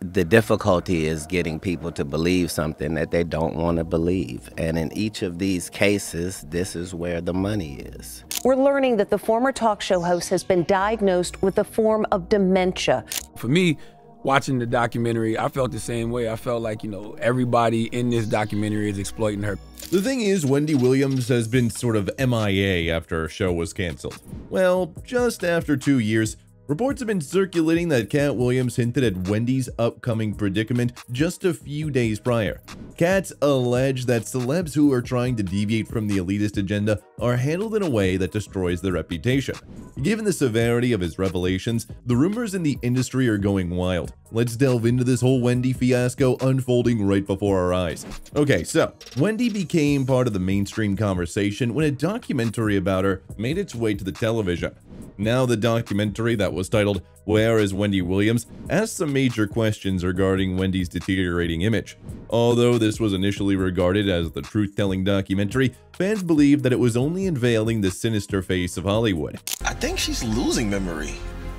the difficulty is getting people to believe something that they don't want to believe. And in each of these cases, this is where the money is. We're learning that the former talk show host has been diagnosed with a form of dementia. For me, watching the documentary, I felt the same way. I felt like, you know, everybody in this documentary is exploiting her. The thing is, Wendy Williams has been sort of MIA after her show was canceled. Well, just after two years, Reports have been circulating that Katt Williams hinted at Wendy's upcoming predicament just a few days prior. Katt alleged that celebs who are trying to deviate from the elitist agenda are handled in a way that destroys their reputation. Given the severity of his revelations, the rumors in the industry are going wild. Let's delve into this whole Wendy fiasco unfolding right before our eyes. Okay, so Wendy became part of the mainstream conversation when a documentary about her made its way to the television. Now, the documentary that was titled Where is Wendy Williams asks some major questions regarding Wendy's deteriorating image. Although this was initially regarded as the truth telling documentary, fans believe that it was only unveiling the sinister face of Hollywood. I think she's losing memory.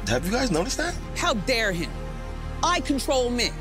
Have you guys noticed that? How dare him? I control men.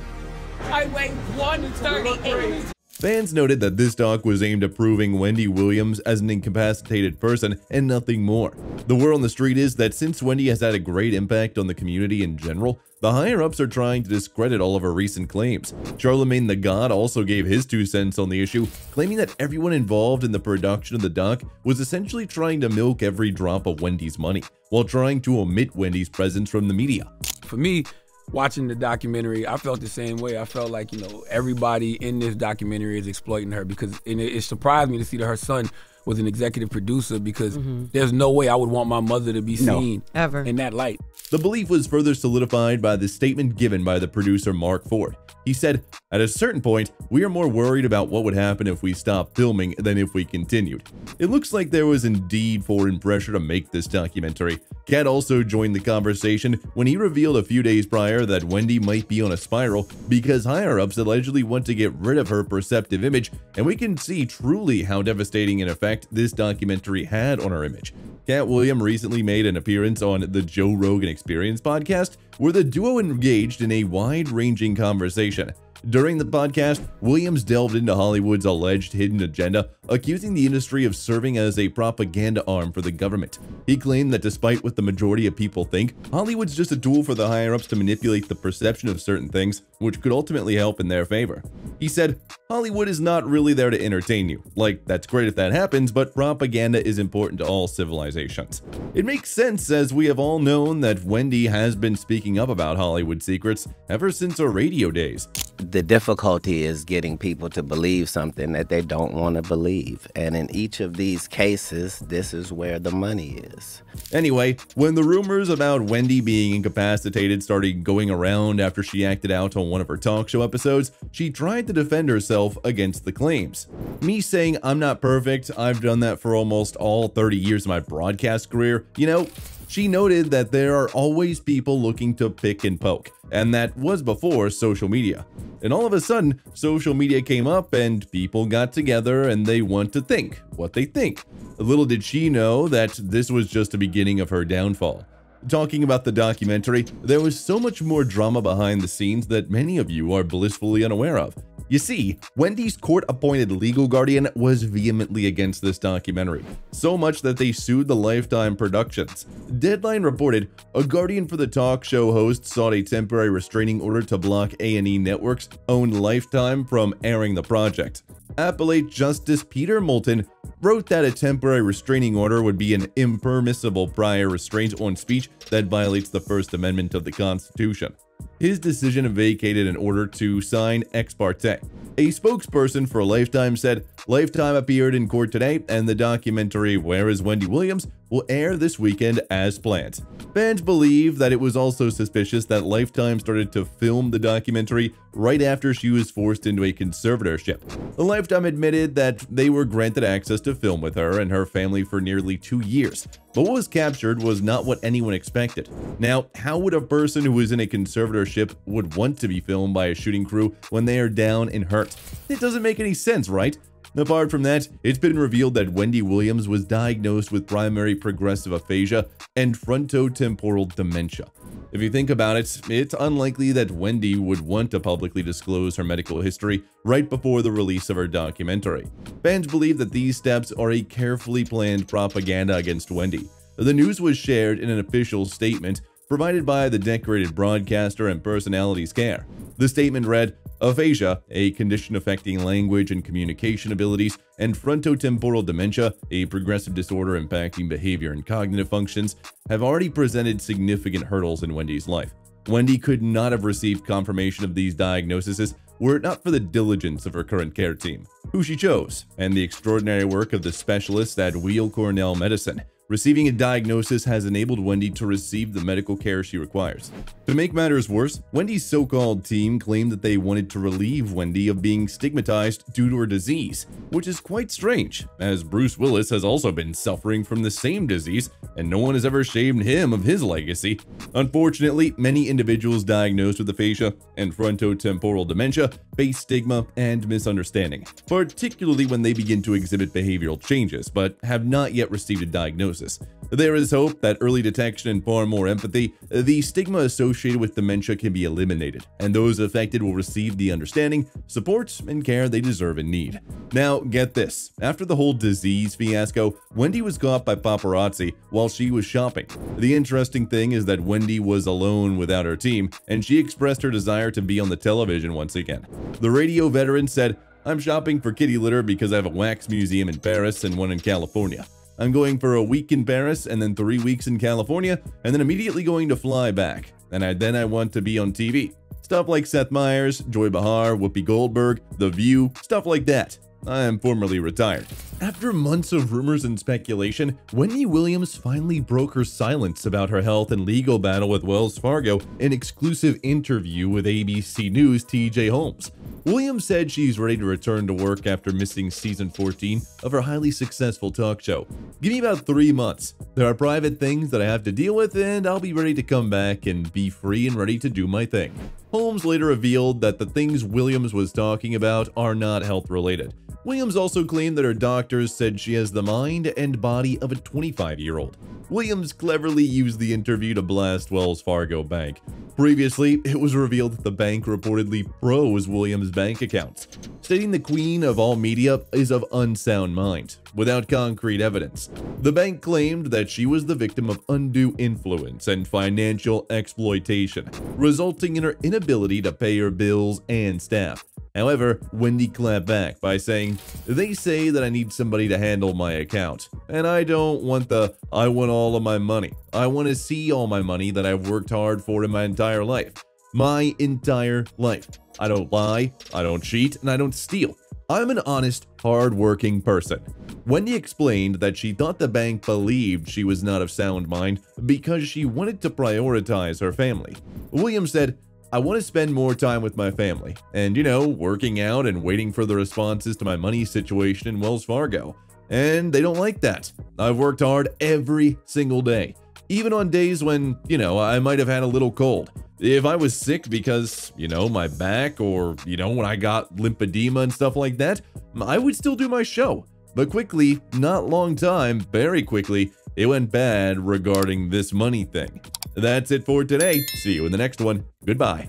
I weigh 138. Fans noted that this doc was aimed at proving Wendy Williams as an incapacitated person and nothing more. The word on the street is that since Wendy has had a great impact on the community in general, the higher-ups are trying to discredit all of her recent claims. Charlamagne the God also gave his two cents on the issue, claiming that everyone involved in the production of the doc was essentially trying to milk every drop of Wendy's money, while trying to omit Wendy's presence from the media. For me, watching the documentary, I felt the same way. I felt like, you know, everybody in this documentary is exploiting her because and it, it surprised me to see that her son was an executive producer because mm-hmm. there's no way I would want my mother to be seen no, ever in that light. The belief was further solidified by the statement given by the producer Mark Ford. He said, At a certain point, we are more worried about what would happen if we stopped filming than if we continued. It looks like there was indeed foreign pressure to make this documentary. Katt also joined the conversation when he revealed a few days prior that Wendy might be on a spiral because higher ups allegedly want to get rid of her perceptive image, and we can see truly how devastating an effect this documentary had on her image. Katt William recently made an appearance on the Joe Rogan Experience podcast, where the duo engaged in a wide ranging conversation. During the podcast, Williams delved into Hollywood's alleged hidden agenda, accusing the industry of serving as a propaganda arm for the government. He claimed that despite what the majority of people think, Hollywood's just a tool for the higher ups to manipulate the perception of certain things, which could ultimately help in their favor. He said, Hollywood is not really there to entertain you. Like, that's great if that happens, but propaganda is important to all civilizations. It makes sense as we have all known that Wendy has been speaking up about Hollywood secrets ever since her radio days the difficulty is getting people to believe something that they don't want to believe. And in each of these cases, this is where the money is. Anyway, when the rumors about Wendy being incapacitated started going around after she acted out on one of her talk show episodes, she tried to defend herself against the claims. Me saying I'm not perfect, I've done that for almost all 30 years of my broadcast career, you know, she noted that there are always people looking to pick and poke, and that was before social media. And all of a sudden, social media came up and people got together and they want to think what they think. Little did she know that this was just the beginning of her downfall. Talking about the documentary, there was so much more drama behind the scenes that many of you are blissfully unaware of. You see, Wendy's court-appointed legal guardian was vehemently against this documentary, so much that they sued the Lifetime Productions. Deadline reported, a guardian for the talk show host sought a temporary restraining order to block A&E Networks own Lifetime from airing the project. Appellate Justice Peter Moulton wrote that a temporary restraining order would be an impermissible prior restraint on speech that violates the First Amendment of the Constitution. His decision vacated an order to sign ex parte. A spokesperson for Lifetime said Lifetime appeared in court today and the documentary Where is Wendy Williams will air this weekend as planned. Fans believe that it was also suspicious that Lifetime started to film the documentary right after she was forced into a conservatorship. Lifetime admitted that they were granted access to film with her and her family for nearly two years, but what was captured was not what anyone expected. Now, how would a person who is in a conservatorship would want to be filmed by a shooting crew when they are down and hurt? It doesn't make any sense, right? Apart from that, it's been revealed that Wendy Williams was diagnosed with primary progressive aphasia and frontotemporal dementia. If you think about it, it's unlikely that Wendy would want to publicly disclose her medical history right before the release of her documentary. Fans believe that these steps are a carefully planned propaganda against Wendy. The news was shared in an official statement provided by the decorated broadcaster and personalities care. The statement read, Aphasia, a condition affecting language and communication abilities, and frontotemporal dementia, a progressive disorder impacting behavior and cognitive functions, have already presented significant hurdles in Wendy's life. Wendy could not have received confirmation of these diagnoses were it not for the diligence of her current care team, who she chose, and the extraordinary work of the specialists at Weill Cornell Medicine, Receiving a diagnosis has enabled Wendy to receive the medical care she requires. To make matters worse, Wendy's so-called team claimed that they wanted to relieve Wendy of being stigmatized due to her disease, which is quite strange, as Bruce Willis has also been suffering from the same disease, and no one has ever shamed him of his legacy. Unfortunately, many individuals diagnosed with aphasia and frontotemporal dementia face stigma and misunderstanding, particularly when they begin to exhibit behavioral changes, but have not yet received a diagnosis diagnosis. There is hope that early detection and far more empathy, the stigma associated with dementia can be eliminated, and those affected will receive the understanding, support, and care they deserve and need. Now, get this. After the whole disease fiasco, Wendy was caught by paparazzi while she was shopping. The interesting thing is that Wendy was alone without her team, and she expressed her desire to be on the television once again. The radio veteran said, I'm shopping for kitty litter because I have a wax museum in Paris and one in California. I'm going for a week in Paris and then three weeks in California and then immediately going to fly back. And I, then I want to be on TV. Stuff like Seth Meyers, Joy Behar, Whoopi Goldberg, The View, stuff like that. I am formerly retired. After months of rumors and speculation, Wendy Williams finally broke her silence about her health and legal battle with Wells Fargo in exclusive interview with ABC News' TJ Holmes. Williams said she's ready to return to work after missing season 14 of her highly successful talk show. Give me about three months. There are private things that I have to deal with, and I'll be ready to come back and be free and ready to do my thing. Holmes later revealed that the things Williams was talking about are not health related. Williams also claimed that her doctors said she has the mind and body of a 25 year old. Williams cleverly used the interview to blast Wells Fargo Bank. Previously, it was revealed that the bank reportedly froze Williams' bank accounts, stating the queen of all media is of unsound mind, without concrete evidence. The bank claimed that she was the victim of undue influence and financial exploitation, resulting in her inability to pay her bills and staff. However, Wendy clapped back by saying, They say that I need somebody to handle my account, and I don't want the I want all of my money. I want to see all my money that I've worked hard for in my entire life. My entire life. I don't lie, I don't cheat, and I don't steal. I'm an honest, hard-working person. Wendy explained that she thought the bank believed she was not of sound mind because she wanted to prioritize her family. William said, I want to spend more time with my family and, you know, working out and waiting for the responses to my money situation in Wells Fargo. And they don't like that. I've worked hard every single day, even on days when, you know, I might have had a little cold. If I was sick because, you know, my back or, you know, when I got lymphedema and stuff like that, I would still do my show. But quickly, not long time, very quickly, it went bad regarding this money thing. That's it for today. See you in the next one. Goodbye.